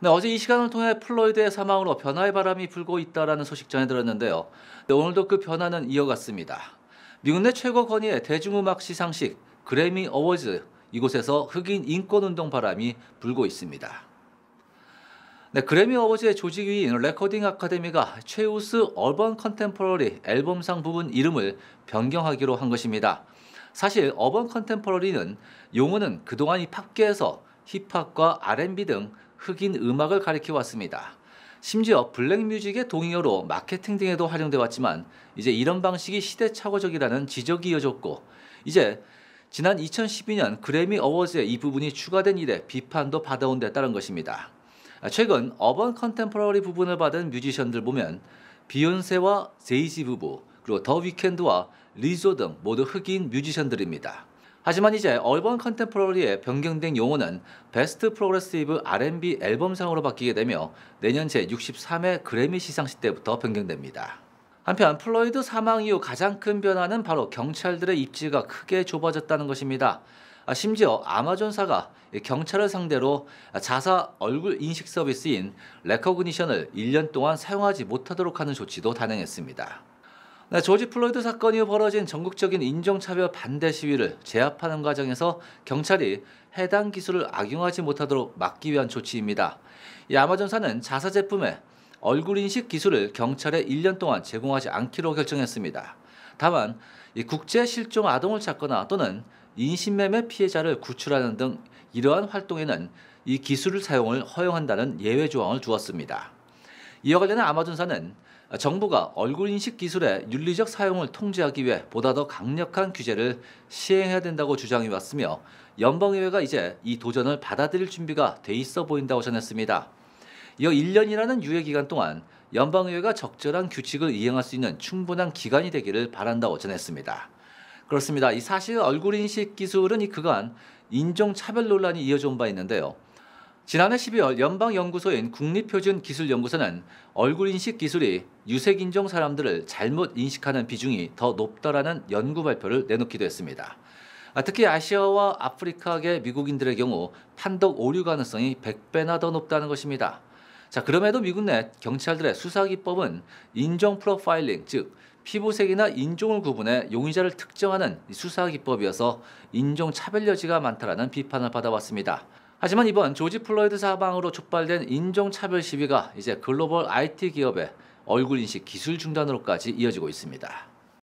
네, 어제 이 시간을 통해 플로이드의 사망으로 변화의 바람이 불고 있다라는 소식 전해 들었는데요. 네, 오늘도 그 변화는 이어갔습니다. 미국 내 최고 권위의 대중음악 시상식 그래미 어워즈 이곳에서 흑인 인권운동 바람이 불고 있습니다. 네, 그래미 어워즈의 조직위인 레코딩 아카데미가 최우수 Urban Contemporary 앨범상 부분 이름을 변경하기로 한 것입니다. 사실 Urban Contemporary는 용어는 그동안 이 팝계에서 힙합과 R&B 등 흑인 음악을 가리켜 왔습니다. 심지어 블랙뮤직의 동의어로 마케팅 등에도 활용돼 왔지만 이제 이런 방식이 시대착오적이라는 지적이 이어졌고 이제 지난 2012년 그래미 어워즈에 이 부분이 추가된 이래 비판도 받아온 데 따른 것입니다. 최근 어번 컨템포러리 부분을 받은 뮤지션들 보면 비욘세와 제이지 부부 그리고 더 위켄드와 리조 등 모두 흑인 뮤지션들입니다. 하지만 이제 Urban Contemporary의 변경된 용어는 Best Progressive R&B 앨범상으로 바뀌게 되며 내년 제63회 그래미 시상식 때부터 변경됩니다. 한편 플로이드 사망 이후 가장 큰 변화는 바로 경찰들의 입지가 크게 좁아졌다는 것입니다. 아, 심지어 아마존사가 경찰을 상대로 자사 얼굴 인식 서비스인 Rekognition을 1년 동안 사용하지 못하도록 하는 조치도 단행했습니다. 네, 조지 플로이드 사건 이후 벌어진 전국적인 인종차별 반대 시위를 제압하는 과정에서 경찰이 해당 기술을 악용하지 못하도록 막기 위한 조치입니다. 이 아마존사는 자사 제품에 얼굴 인식 기술을 경찰에 1년 동안 제공하지 않기로 결정했습니다. 다만 이 국제 실종 아동을 찾거나 또는 인신매매 피해자를 구출하는 등 이러한 활동에는 이 기술을 사용을 허용한다는 예외 조항을 두었습니다. 이와 관련해 아마존사는 정부가 얼굴 인식 기술의 윤리적 사용을 통제하기 위해 보다 더 강력한 규제를 시행해야 된다고 주장해 왔으며 연방의회가 이제 이 도전을 받아들일 준비가 돼 있어 보인다고 전했습니다. 이어 1년이라는 유예 기간 동안 연방의회가 적절한 규칙을 이행할 수 있는 충분한 기간이 되기를 바란다고 전했습니다. 그렇습니다. 이 사실 얼굴 인식 기술은 이 그간 인종 차별 논란이 이어져 온 바 있는데요. 지난해 12월 연방연구소인 국립표준기술연구소는 얼굴 인식 기술이 유색인종 사람들을 잘못 인식하는 비중이 더 높다라는 연구 발표를 내놓기도 했습니다. 아, 특히 아시아와 아프리카계 미국인들의 경우 판독 오류 가능성이 100배나 더 높다는 것입니다. 자, 그럼에도 미국 내 경찰들의 수사 기법은 인종 프로파일링, 즉 피부색이나 인종을 구분해 용의자를 특정하는 수사 기법이어서 인종 차별 여지가 많다라는 비판을 받아왔습니다. 하지만 이번 조지 플로이드 사망으로 촉발된 인종차별 시위가 이제 글로벌 IT 기업의 얼굴 인식 기술 중단으로까지 이어지고 있습니다.